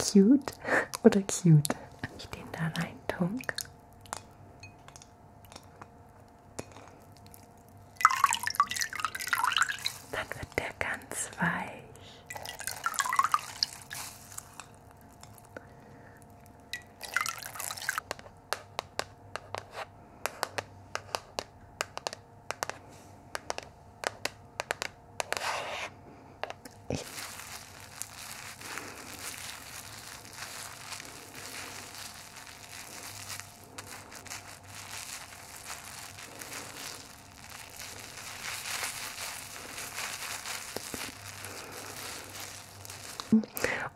Cute oder cute? Ich den da rein tunk. Dann wird der ganz weich. Ich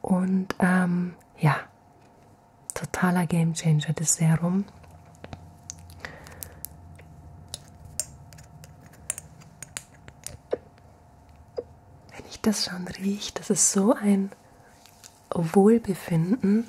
und ähm, ja, totaler Gamechanger das Serum. Wenn ich das schon rieche, das ist so ein Wohlbefinden.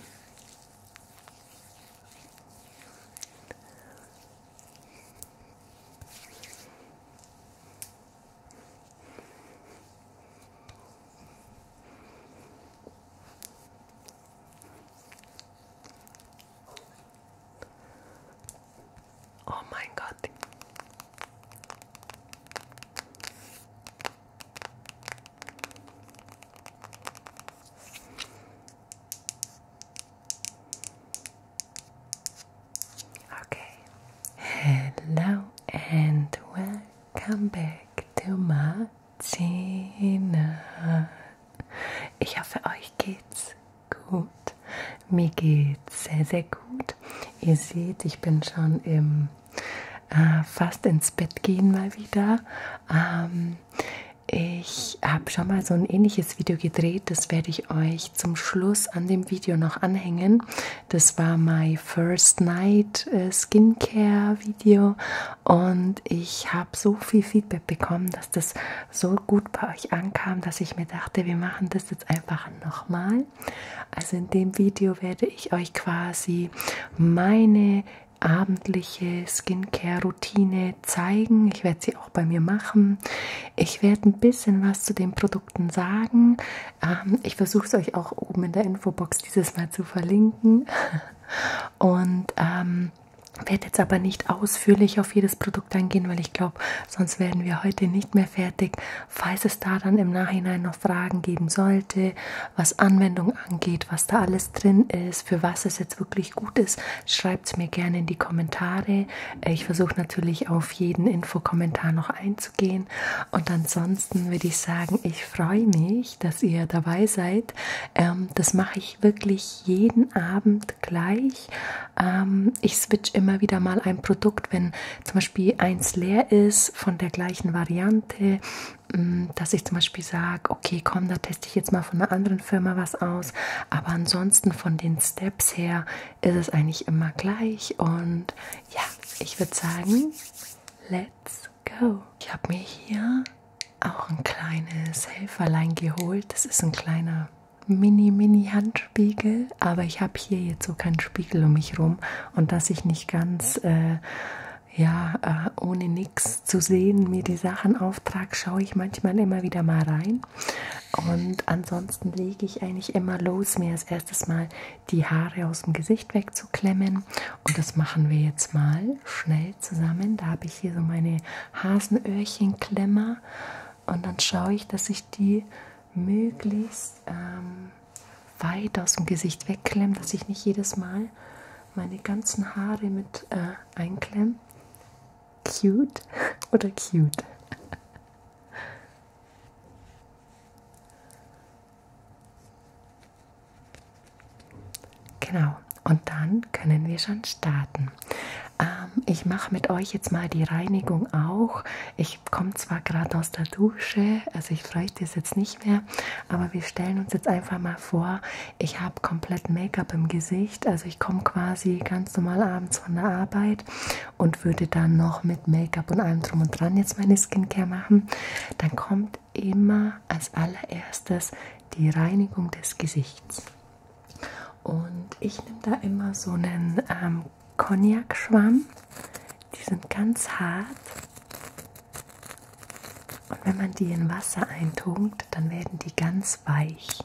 Oh mein Gott. Okay. Hello and welcome back to my channel. Ich hoffe, euch geht's gut. Mir geht's sehr, sehr gut. Ihr seht, ich bin schon im äh, fast ins Bett gehen mal wieder. Ähm, ich habe schon mal so ein ähnliches Video gedreht, das werde ich euch zum Schluss an dem Video noch anhängen. Das war my First Night äh, Skincare Video und ich habe so viel Feedback bekommen, dass das so gut bei euch ankam, dass ich mir dachte, wir machen das jetzt einfach nochmal. Also in dem Video werde ich euch quasi meine abendliche Skincare-Routine zeigen. Ich werde sie auch bei mir machen. Ich werde ein bisschen was zu den Produkten sagen. Ähm, ich versuche es euch auch oben in der Infobox dieses Mal zu verlinken. Und ähm, werde jetzt aber nicht ausführlich auf jedes Produkt eingehen, weil ich glaube, sonst werden wir heute nicht mehr fertig. Falls es da dann im Nachhinein noch Fragen geben sollte, was Anwendung angeht, was da alles drin ist, für was es jetzt wirklich gut ist, schreibt es mir gerne in die Kommentare. Ich versuche natürlich auf jeden Infokommentar noch einzugehen. Und ansonsten würde ich sagen, ich freue mich, dass ihr dabei seid. Ähm, das mache ich wirklich jeden Abend gleich. Ähm, ich switch immer immer wieder mal ein Produkt, wenn zum Beispiel eins leer ist von der gleichen Variante, mm, dass ich zum Beispiel sage, okay, komm, da teste ich jetzt mal von einer anderen Firma was aus. Aber ansonsten von den Steps her ist es eigentlich immer gleich. Und ja, ich würde sagen, let's go. Ich habe mir hier auch ein kleines Helferlein geholt. Das ist ein kleiner Mini-Mini-Handspiegel, aber ich habe hier jetzt so keinen Spiegel um mich rum und dass ich nicht ganz äh, ja äh, ohne nichts zu sehen mir die Sachen auftrage, schaue ich manchmal immer wieder mal rein. Und ansonsten lege ich eigentlich immer los, mir als erstes mal die Haare aus dem Gesicht wegzuklemmen. Und das machen wir jetzt mal schnell zusammen. Da habe ich hier so meine Hasenöhrchenklemmer. Und dann schaue ich, dass ich die möglichst ähm, weit aus dem Gesicht wegklemmen, dass ich nicht jedes Mal meine ganzen Haare mit äh, einklemme. Cute oder cute? genau, und dann können wir schon starten. Ich mache mit euch jetzt mal die Reinigung auch. Ich komme zwar gerade aus der Dusche, also ich bräuchte es jetzt nicht mehr, aber wir stellen uns jetzt einfach mal vor, ich habe komplett Make-up im Gesicht, also ich komme quasi ganz normal abends von der Arbeit und würde dann noch mit Make-up und allem drum und dran jetzt meine Skincare machen. Dann kommt immer als allererstes die Reinigung des Gesichts. Und ich nehme da immer so einen ähm, Cognac-Schwamm. Die sind ganz hart. Und wenn man die in Wasser eintunkt, dann werden die ganz weich.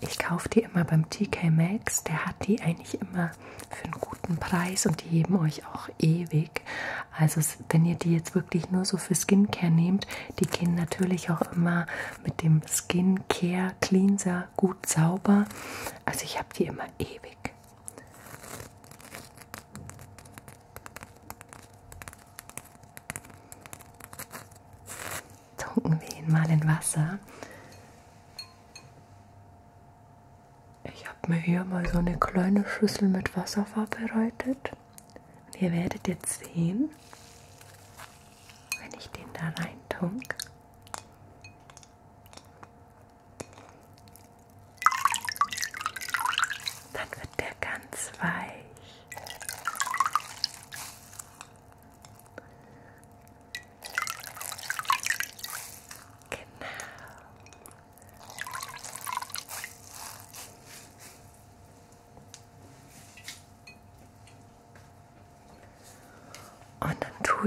Ich kaufe die immer beim TK Maxx. Der hat die eigentlich immer für einen guten Preis und die heben euch auch ewig. Also wenn ihr die jetzt wirklich nur so für Skincare nehmt, die gehen natürlich auch immer mit dem Skincare Cleanser gut sauber. Also ich habe die immer ewig. Tunken wir ihn mal in Wasser. Ich habe mir hier mal so eine kleine Schüssel mit Wasser vorbereitet. Und ihr werdet jetzt sehen, wenn ich den da rein tunk. Dann wird der ganz weich. Genau.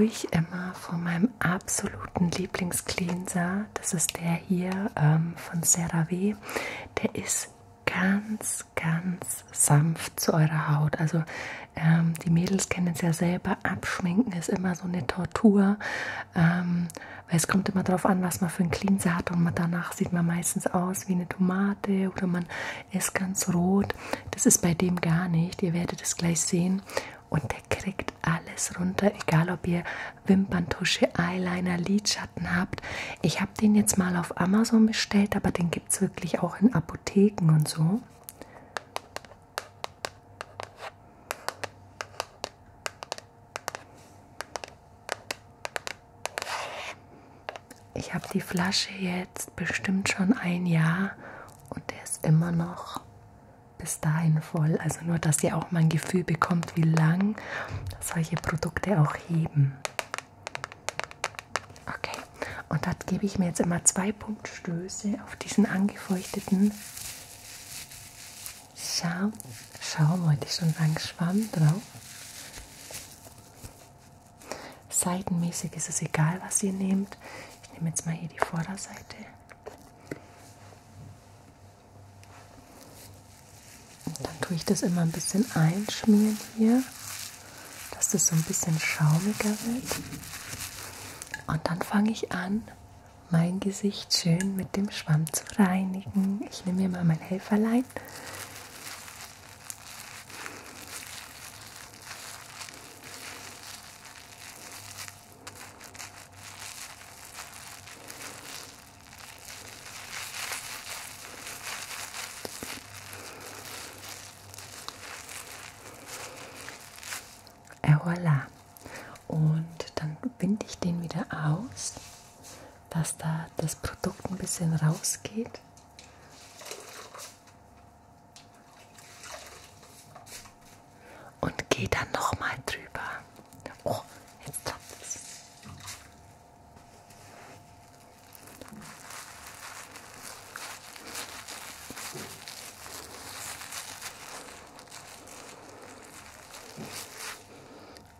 Ich immer von meinem absoluten Lieblingscleanser, das ist der hier ähm, von CeraVe, der ist ganz, ganz sanft zu eurer Haut. Also ähm, die Mädels kennen es ja selber, abschminken ist immer so eine Tortur, ähm, weil es kommt immer darauf an, was man für einen Cleanser hat und man, danach sieht man meistens aus wie eine Tomate oder man ist ganz rot. Das ist bei dem gar nicht, ihr werdet es gleich sehen. Und der kriegt alles runter, egal ob ihr Wimperntusche, Eyeliner, Lidschatten habt. Ich habe den jetzt mal auf Amazon bestellt, aber den gibt es wirklich auch in Apotheken und so. Ich habe die Flasche jetzt bestimmt schon ein Jahr und der ist immer noch bis dahin voll. Also nur, dass ihr auch mal ein Gefühl bekommt, wie lang solche Produkte auch heben. Okay, und da gebe ich mir jetzt immer zwei Punktstöße auf diesen angefeuchteten Schaum. Schaum wollte ich schon sagen, Schwamm drauf. Seitenmäßig ist es egal, was ihr nehmt. Ich nehme jetzt mal hier die Vorderseite. Und dann tue ich das immer ein bisschen einschmieren hier, dass das so ein bisschen schaumiger wird. Und dann fange ich an, mein Gesicht schön mit dem Schwamm zu reinigen. Ich nehme mir mal mein Helferlein. Et voilà. Und dann binde ich den wieder aus, dass da das Produkt ein bisschen rausgeht. Und gehe dann nochmal drüber. Oh, jetzt tropft es.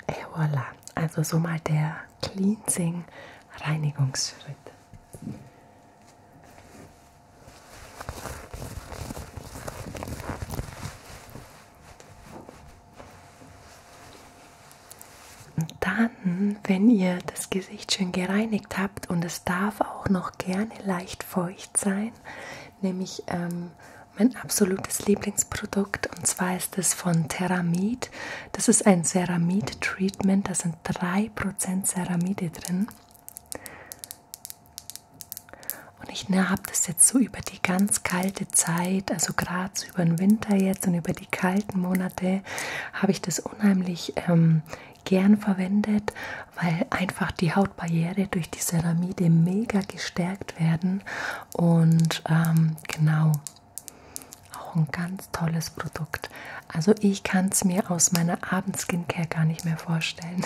Et voilà, also so mal der Cleansing Reinigungsschritt. Und dann, wenn ihr das Gesicht schön gereinigt habt und es darf auch noch gerne leicht feucht sein, nämlich ähm, mein absolutes Lieblingsprodukt und zwar ist es von Theramid. Das ist ein Ceramid-Treatment, da sind 3% Ceramide drin. Und ich ne, habe das jetzt so über die ganz kalte Zeit, also gerade so über den Winter jetzt und über die kalten Monate, habe ich das unheimlich ähm, gern verwendet, weil einfach die Hautbarriere durch die Ceramide mega gestärkt werden. Und ähm, genau, auch ein ganz tolles Produkt. Also ich kann es mir aus meiner Abendskincare gar nicht mehr vorstellen.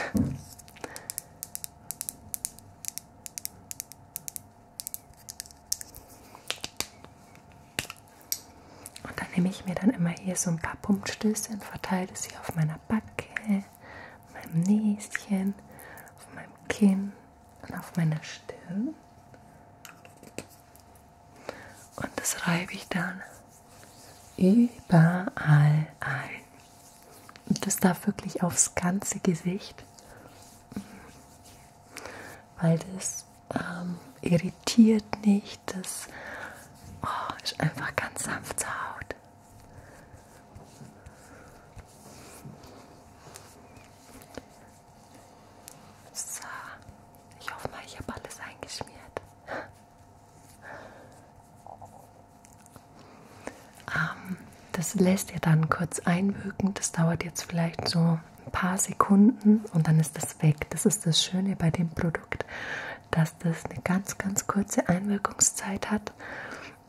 Und dann nehme ich mir dann immer hier so ein paar Pumpstöße und verteile hier auf meiner Backe, Näschen, auf meinem Kinn und auf meiner Stirn. Und das reibe ich dann überall ein. Und das darf wirklich aufs ganze Gesicht, weil das ähm, irritiert nicht, das oh, ist einfach ganz sanft zur Haut. So, habe alles eingeschmiert. Ähm, das lässt ihr dann kurz einwirken. Das dauert jetzt vielleicht so ein paar Sekunden und dann ist das weg. Das ist das Schöne bei dem Produkt, dass das eine ganz, ganz kurze Einwirkungszeit hat.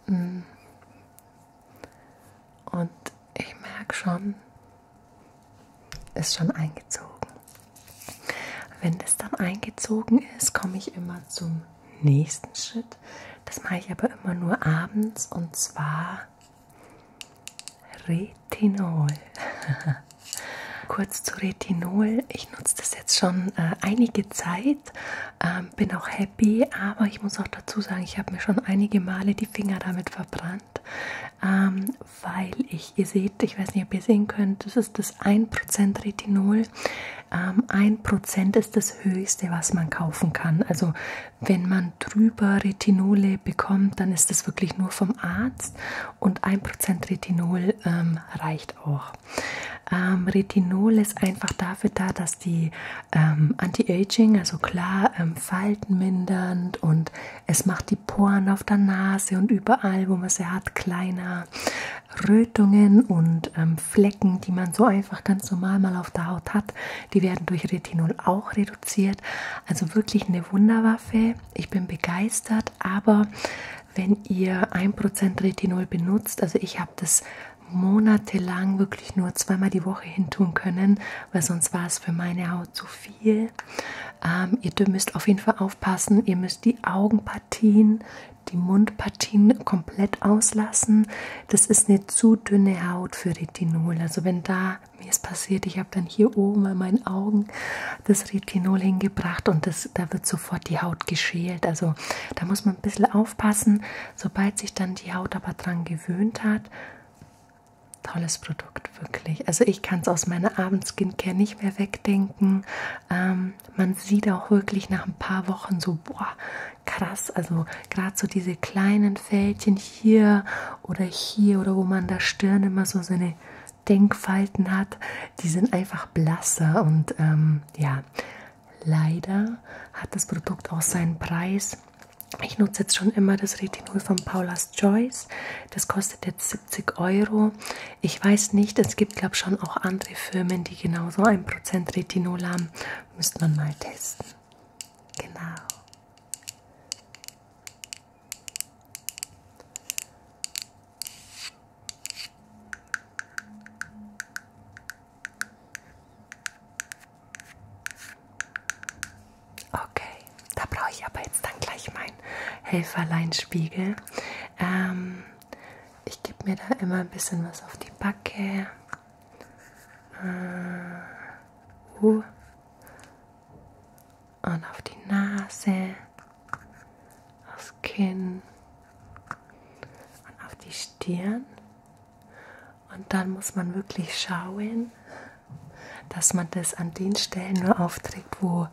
Mm. Und ich merke schon, ist schon eingezogen. Wenn das dann eingezogen ist, komme ich immer zum nächsten Schritt. Das mache ich aber immer nur abends und zwar Retinol. Kurz zu Retinol. Ich nutze das jetzt schon äh, einige Zeit, ähm, bin auch happy, aber ich muss auch dazu sagen, ich habe mir schon einige Male die Finger damit verbrannt, ähm, weil ich, ihr seht, ich weiß nicht, ob ihr sehen könnt, das ist das 1% Retinol. Ähm, 1% ist das höchste, was man kaufen kann. Also wenn man drüber Retinole bekommt, dann ist das wirklich nur vom Arzt und 1% Retinol ähm, reicht auch. Ähm, Retinol ist einfach dafür da, dass die ähm, Anti-Aging, also klar, ähm, Falten mindernd und es macht die Poren auf der Nase und überall, wo man sie hat, kleiner. Rötungen und ähm, Flecken, die man so einfach ganz normal mal auf der Haut hat, die werden durch Retinol auch reduziert. Also wirklich eine Wunderwaffe. Ich bin begeistert, aber wenn ihr 1% Retinol benutzt, also ich habe das monatelang wirklich nur zweimal die Woche hintun können, weil sonst war es für meine Haut zu viel. Ähm, ihr müsst auf jeden Fall aufpassen, ihr müsst die Augenpartien, die Mundpartien komplett auslassen. Das ist eine zu dünne Haut für Retinol. Also wenn da mir ist passiert, ich habe dann hier oben an meinen Augen das Retinol hingebracht und das, da wird sofort die Haut geschält. Also da muss man ein bisschen aufpassen. Sobald sich dann die Haut aber dran gewöhnt hat, tolles Produkt, wirklich. Also ich kann es aus meiner Abendskincare nicht mehr wegdenken. Ähm, man sieht auch wirklich nach ein paar Wochen so, boah, krass. Also gerade so diese kleinen Fältchen hier oder hier oder wo man der Stirn immer so seine Denkfalten hat, die sind einfach blasser und ähm, ja, leider hat das Produkt auch seinen Preis. Ich nutze jetzt schon immer das Retinol von Paula's Choice. Das kostet jetzt 70 Euro. Ich weiß nicht, es gibt glaube schon auch andere Firmen, die genauso 1% Retinol haben. Müsste man mal testen. Genau. Okay, da brauche ich aber jetzt dann gleich mein Helferleinspiegel. Ähm, ich gebe mir da immer ein bisschen was auf die Backe. Äh, uh. Und auf die Nase, aufs Kinn und auf die Stirn. Und dann muss man wirklich schauen, dass man das an den Stellen nur aufträgt, wo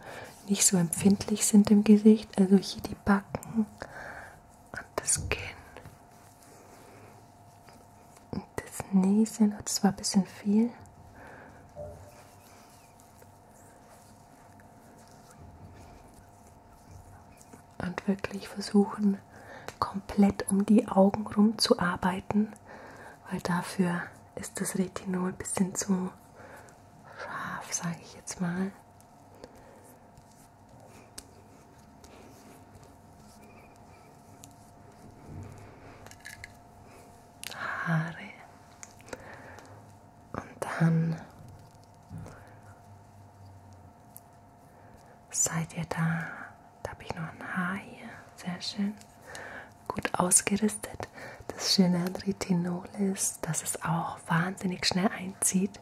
nicht so empfindlich sind im Gesicht. Also hier die Backen und das Kinn. Und das Näschen, das war ein bisschen viel. Und wirklich versuchen, komplett um die Augen rum zu arbeiten, weil dafür ist das Retinol ein bisschen zu scharf, sage ich jetzt mal. Dann seid ihr da. Da habe ich noch ein Haar hier, sehr schön, gut ausgerüstet. Das Schöne an Retinol ist, dass es auch wahnsinnig schnell einzieht.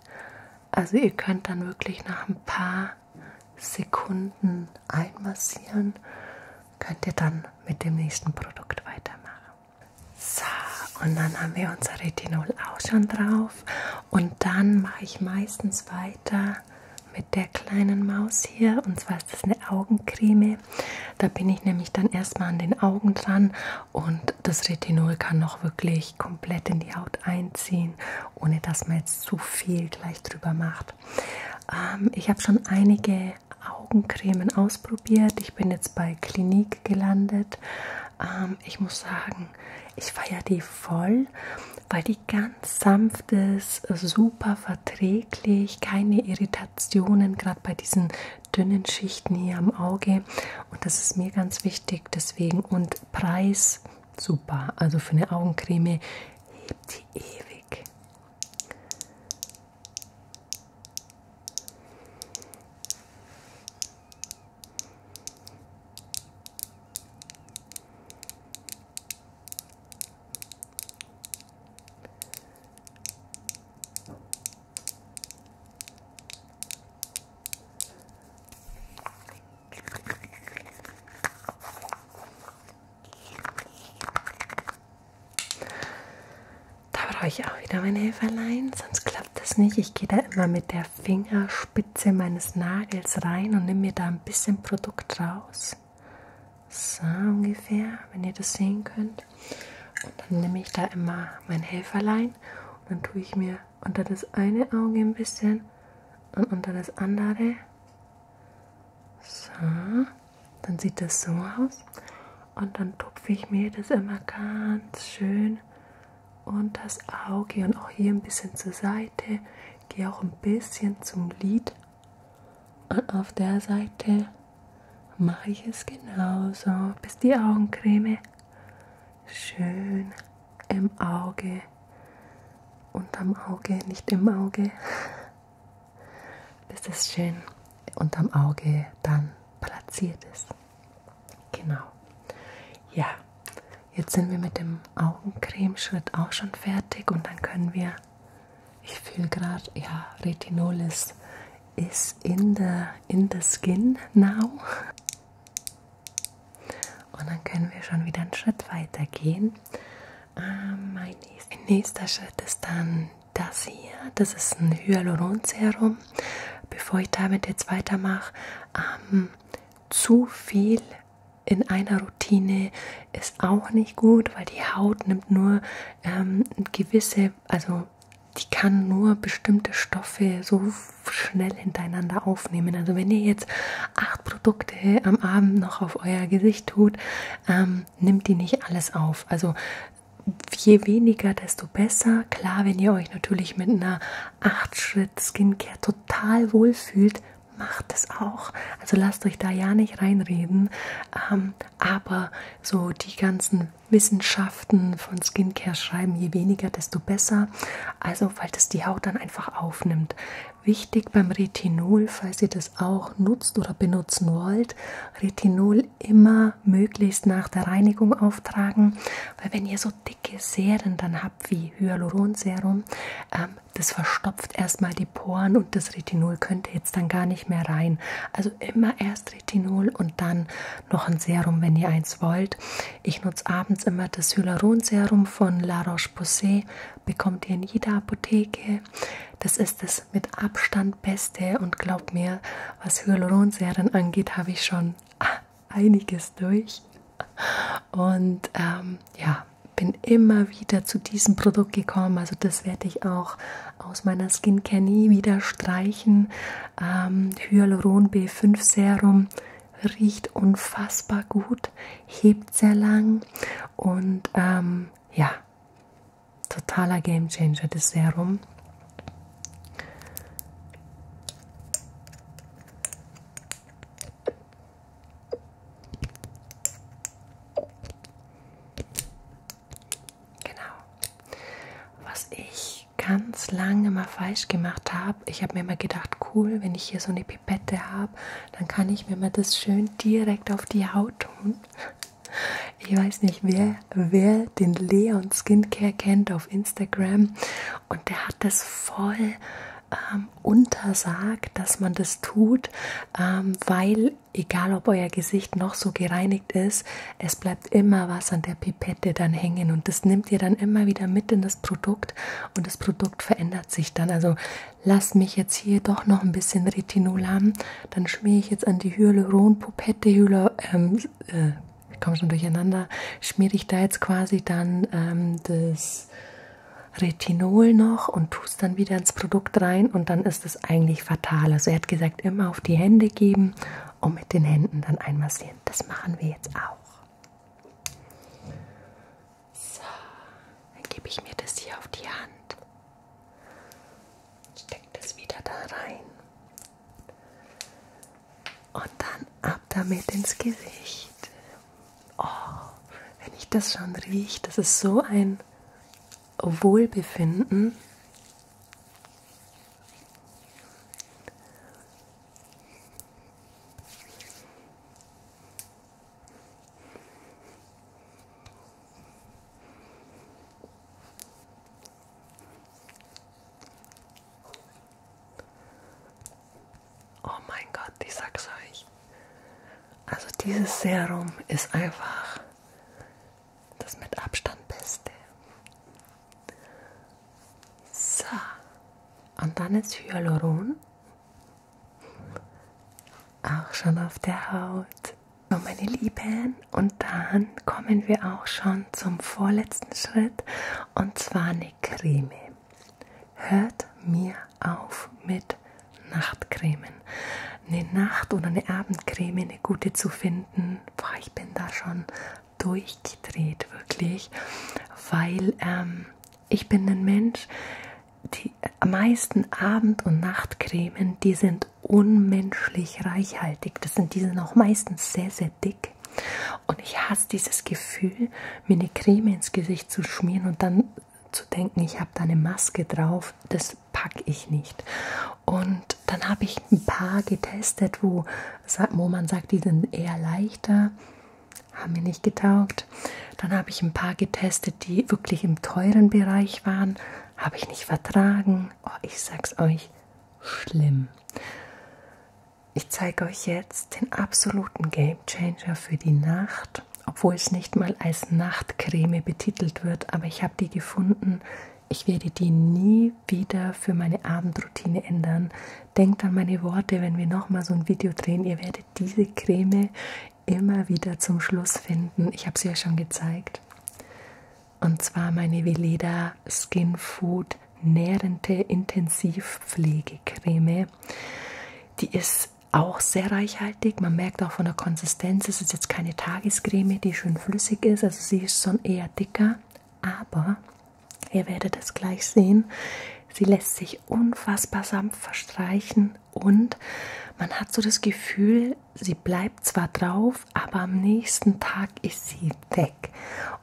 Also ihr könnt dann wirklich nach ein paar Sekunden einmassieren, könnt ihr dann mit dem nächsten Produkt weitermachen. So, Und dann haben wir unser Retinol auch schon drauf. Und dann mache ich meistens weiter mit der kleinen Maus hier. Und zwar ist das eine Augencreme. Da bin ich nämlich dann erstmal an den Augen dran. Und das Retinol kann noch wirklich komplett in die Haut einziehen, ohne dass man jetzt zu viel gleich drüber macht. Ähm, ich habe schon einige Augencremen ausprobiert. Ich bin jetzt bei Clinique gelandet. Ähm, ich muss sagen, ich feiere die voll, weil die ganz sanft ist, super verträglich, keine Irritationen, gerade bei diesen dünnen Schichten hier am Auge. Und das ist mir ganz wichtig, deswegen. Und Preis super. Also für eine Augencreme hebt die ewig. brauche ich auch wieder mein Helferlein, sonst nicht. Ich gehe da immer mit der Fingerspitze meines Nagels rein und nehme mir da ein bisschen Produkt raus. So ungefähr, wenn ihr das sehen könnt. Und dann nehme ich da immer mein Helferlein und dann tue ich mir unter das eine Auge ein bisschen und unter das andere. So, dann sieht das so aus. Und dann tupfe ich mir das immer ganz schön und das Auge und auch hier ein bisschen zur Seite. Gehe auch ein bisschen zum Lid. Und auf der Seite mache ich es genauso, bis die Augencreme schön im Auge, unterm Auge, nicht im Auge, bis es schön unterm Auge dann platziert ist. Genau. Ja. Jetzt sind wir mit dem Augencremeschritt auch schon fertig und dann können wir, ich fühle gerade, ja, Retinol ist, ist in the, in the skin now. Und dann können wir schon wieder einen Schritt weiter gehen. Ähm, mein nächster Schritt ist dann das hier. Das ist ein Hyaluronserum. Bevor ich damit jetzt weitermache, ähm, zu viel in einer Routine ist auch nicht gut, weil die Haut nimmt nur ähm, gewisse, also die kann nur bestimmte Stoffe so schnell hintereinander aufnehmen. Also wenn ihr jetzt acht Produkte am Abend noch auf euer Gesicht tut, ähm, nimmt die nicht alles auf. Also je weniger, desto besser. Klar, wenn ihr euch natürlich mit einer 8-Schritt-Skincare total wohlfühlt, macht es auch. Also lasst euch da ja nicht reinreden. Ähm, aber so die ganzen Wissenschaften von Skincare schreiben, je weniger, desto besser. Also, weil das die Haut dann einfach aufnimmt. Wichtig beim Retinol, falls ihr das auch nutzt oder benutzen wollt, Retinol immer möglichst nach der Reinigung auftragen, weil wenn ihr so dicke Serien dann habt wie Hyaluronserum, ähm, das verstopft erstmal die Poren und das Retinol könnte jetzt dann gar nicht mehr rein. Also immer erst Retinol und dann noch ein Serum, wenn ihr eins wollt. Ich nutze abends immer das Hyaluronserum von La Roche-Posay, bekommt ihr in jeder Apotheke. Das ist das mit Abstand beste und glaubt mir, was Hyaluronserien angeht, habe ich schon einiges durch. Und ähm, ja, bin immer wieder zu diesem Produkt gekommen. Also das werde ich auch aus meiner Skincare nie wieder streichen. Ähm, Hyaluron B5 Serum riecht unfassbar gut, hebt sehr lang und ähm, ja, totaler Gamechanger das Serum. ganz lange mal falsch gemacht habe. Ich habe mir immer gedacht, cool, wenn ich hier so eine Pipette habe, dann kann ich mir mal das schön direkt auf die Haut tun. Ich weiß nicht, wer, wer den Leon Skincare kennt auf Instagram. Und der hat das voll ähm, untersagt, dass man das tut, ähm, weil egal ob euer Gesicht noch so gereinigt ist, es bleibt immer was an der Pipette dann hängen. Und das nimmt ihr dann immer wieder mit in das Produkt. Und das Produkt verändert sich dann. Also lasst mich jetzt hier doch noch ein bisschen Retinol haben, dann schmiere ich jetzt an die Hyaluron-Pipette, Hyalur, ähm, äh, komme schon durcheinander, schmiere ich da jetzt quasi dann ähm, das Retinol noch und tust dann wieder ins Produkt rein und dann ist es eigentlich fatal. Also er hat gesagt, immer auf die Hände geben und mit den Händen dann einmassieren. Das machen wir jetzt auch. So, dann gebe ich mir das hier auf die Hand. Steck das wieder da rein. Und dann ab damit ins Gesicht. Oh, wenn ich das schon rieche, das ist so ein Wohlbefinden. Oh mein Gott. Also dieses Serum ist einfach das mit Abstand Beste. So, und dann ist Hyaluron auch schon auf der Haut. So, meine Lieben, und dann kommen wir auch schon zum vorletzten Schritt und zwar eine Creme. Hört mir auf mit Nachtcremen. Eine Nacht- oder eine Abendcreme, eine gute zu finden, boah, ich bin da schon durchgedreht, wirklich, weil ähm, ich bin ein Mensch, die meisten Abend- und Nachtcremen, die sind unmenschlich reichhaltig. Das sind diese auch meistens sehr, sehr dick. Und ich hasse dieses Gefühl, mir eine Creme ins Gesicht zu schmieren und dann zu denken, ich habe da eine Maske drauf. Das packe ich nicht. Und dann habe ich ein paar getestet, wo, wo man sagt, die sind eher leichter haben mir nicht getaugt. Dann habe ich ein paar getestet, die wirklich im teuren Bereich waren. Habe ich nicht vertragen. Oh, ich sag's euch, schlimm. Ich zeige euch jetzt den absoluten Game Changer für die Nacht, obwohl es nicht mal als Nachtcreme betitelt wird, aber ich habe die gefunden. Ich werde die nie wieder für meine Abendroutine ändern. Denkt an meine Worte, wenn wir nochmal so ein Video drehen. Ihr werdet diese Creme immer wieder zum Schluss finden. Ich habe sie ja schon gezeigt. Und zwar meine Veleda Skin Food nährende Intensivpflegecreme. Die ist auch sehr reichhaltig. Man merkt auch von der Konsistenz, es ist jetzt keine Tagescreme, die schön flüssig ist. Also sie ist schon eher dicker. Aber ihr werdet es gleich sehen. Sie lässt sich unfassbar sanft verstreichen und man hat so das Gefühl, sie bleibt zwar drauf, aber am nächsten Tag ist sie weg.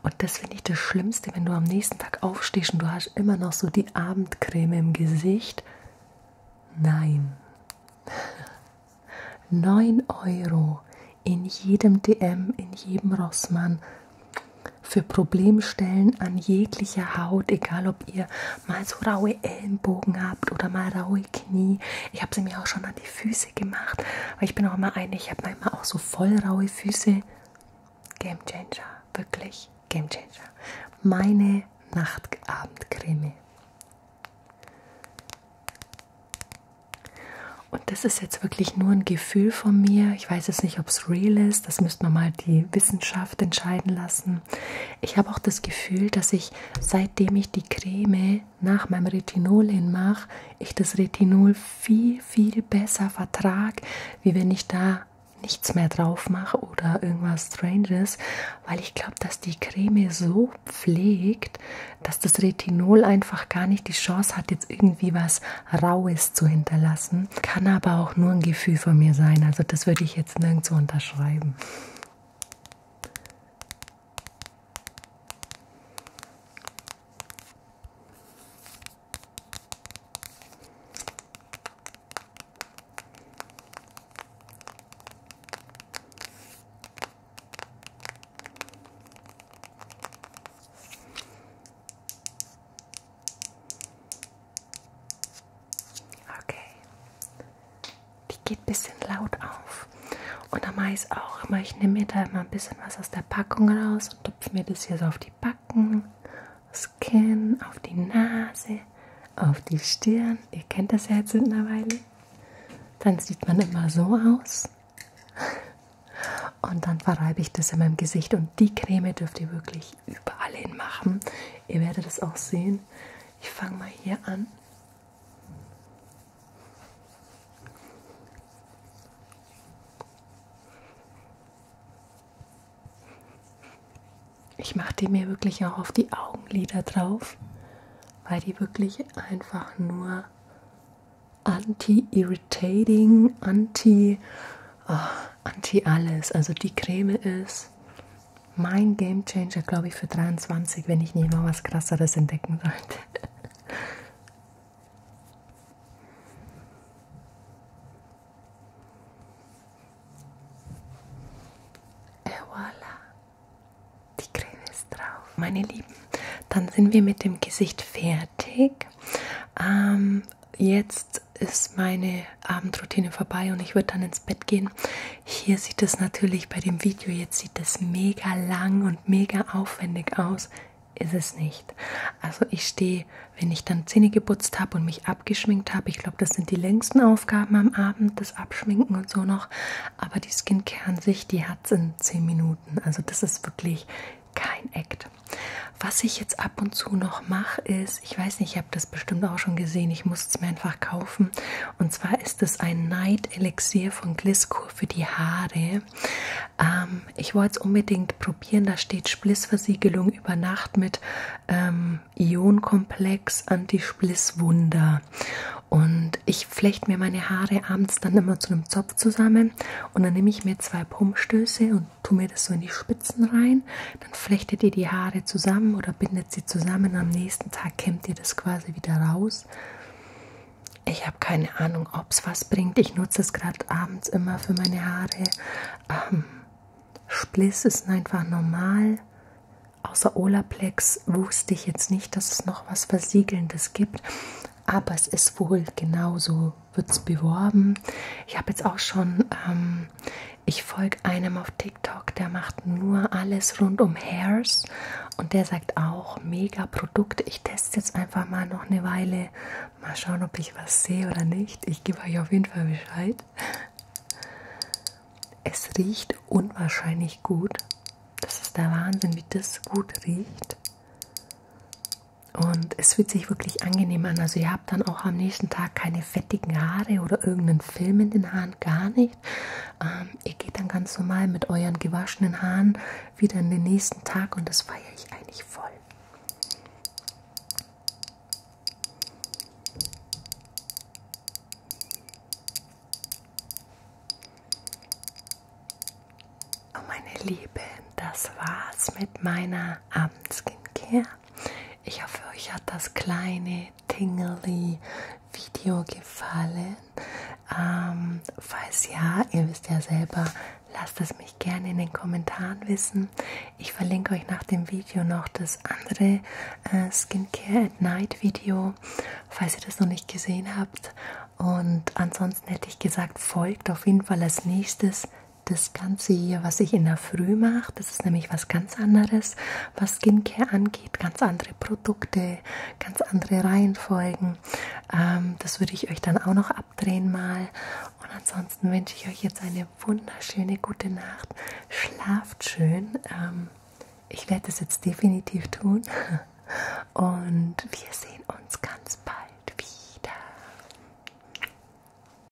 Und das finde ich das Schlimmste, wenn du am nächsten Tag aufstehst und du hast immer noch so die Abendcreme im Gesicht. Nein. 9 Euro in jedem DM, in jedem Rossmann für Problemstellen an jeglicher Haut, egal ob ihr mal so raue Ellenbogen habt oder mal raue Knie. Ich habe sie mir auch schon an die Füße gemacht, weil ich bin auch immer eine, ich habe manchmal auch so voll raue Füße. Game Changer, wirklich Game Changer. Meine Nachtabendcreme. Und das ist jetzt wirklich nur ein Gefühl von mir. Ich weiß jetzt nicht, ob es real ist. Das müsste man mal die Wissenschaft entscheiden lassen. Ich habe auch das Gefühl, dass ich, seitdem ich die Creme nach meinem Retinol hinmache, ich das Retinol viel, viel besser vertrage, wie wenn ich da nichts mehr drauf mache oder irgendwas Stranges, weil ich glaube, dass die Creme so pflegt, dass das Retinol einfach gar nicht die Chance hat, jetzt irgendwie was Raues zu hinterlassen. Kann aber auch nur ein Gefühl von mir sein. Also das würde ich jetzt nirgendwo unterschreiben. Es auch immer, ich nehme mir da immer ein bisschen was aus der Packung raus und tupfe mir das hier so auf die Backen, das Kinn, auf die Nase, auf die Stirn. Ihr kennt das ja jetzt mittlerweile. Dann sieht man immer so aus. Und dann verreibe ich das in meinem Gesicht und die Creme dürft ihr wirklich überall hin machen. Ihr werdet es auch sehen. Ich fange mal hier an. Ich mache die mir wirklich auch auf die Augenlider drauf, weil die wirklich einfach nur anti-irritating, anti, oh, anti alles. Also die Creme ist mein Game Changer, glaube ich, für 23, wenn ich nicht noch was krasseres entdecken sollte. Et voilà. Die Creme ist drauf. Meine Lieben, dann sind wir mit dem Gesicht fertig. Ähm, jetzt ist meine Abendroutine vorbei und ich würde dann ins Bett gehen. Hier sieht es natürlich bei dem Video jetzt sieht es mega lang und mega aufwendig aus. Ist es nicht. Also ich stehe, wenn ich dann Zähne geputzt habe und mich abgeschminkt habe, ich glaube, das sind die längsten Aufgaben am Abend, das Abschminken und so noch. Aber die Skincare an sich, die hat es in 10 Minuten. Also das ist wirklich kein Act. Was ich jetzt ab und zu noch mache, ist, ich weiß nicht, ich habe das bestimmt auch schon gesehen, ich muss es mir einfach kaufen. Und zwar ist es ein Night Elixier von Gliscour für die Haare. Ähm, ich wollte es unbedingt probieren, da steht Splissversiegelung über Nacht mit ähm, Ionkomplex Anti-Splisswunder. Und ich flechte mir meine Haare abends dann immer zu einem Zopf zusammen und dann nehme ich mir zwei Pumpstöße und tue mir das so in die Spitzen rein. Dann flechtet ihr die Haare zusammen oder bindet sie zusammen. Am nächsten Tag kämmt ihr das quasi wieder raus. Ich habe keine Ahnung, ob es was bringt. Ich nutze es gerade abends immer für meine Haare. Ähm, Spliss ist einfach normal. Außer Olaplex wusste ich jetzt nicht, dass es noch was Versiegelndes gibt aber es ist wohl genauso, wird es beworben. Ich habe jetzt auch schon, ähm, ich folge einem auf TikTok, der macht nur alles rund um Hairs und der sagt auch mega Produkte. Ich teste jetzt einfach mal noch eine Weile, mal schauen, ob ich was sehe oder nicht. Ich gebe euch auf jeden Fall Bescheid. Es riecht unwahrscheinlich gut. Das ist der Wahnsinn, wie das gut riecht. Und es fühlt sich wirklich angenehm an. Also ihr habt dann auch am nächsten Tag keine fettigen Haare oder irgendeinen Film in den Haaren, gar nicht. Ähm, ihr geht dann ganz normal mit euren gewaschenen Haaren wieder in den nächsten Tag und das feiere ich eigentlich voll. Oh meine Lieben, das war's mit meiner Abendskincare. Ich hoffe, euch hat das kleine Tingly Video gefallen. Ähm, falls ja, ihr wisst ja selber, lasst es mich gerne in den Kommentaren wissen. Ich verlinke euch nach dem Video noch das andere äh, Skincare at Night Video, falls ihr das noch nicht gesehen habt. Und ansonsten hätte ich gesagt, folgt auf jeden Fall als nächstes das Ganze hier, was ich in der Früh mache. Das ist nämlich was ganz anderes, was Skincare angeht. Ganz andere Produkte, ganz andere Reihenfolgen. Ähm, das würde ich euch dann auch noch abdrehen mal. Und ansonsten wünsche ich euch jetzt eine wunderschöne gute Nacht. Schlaft schön. Ähm, ich werde das jetzt definitiv tun. Und wir sehen uns ganz bald.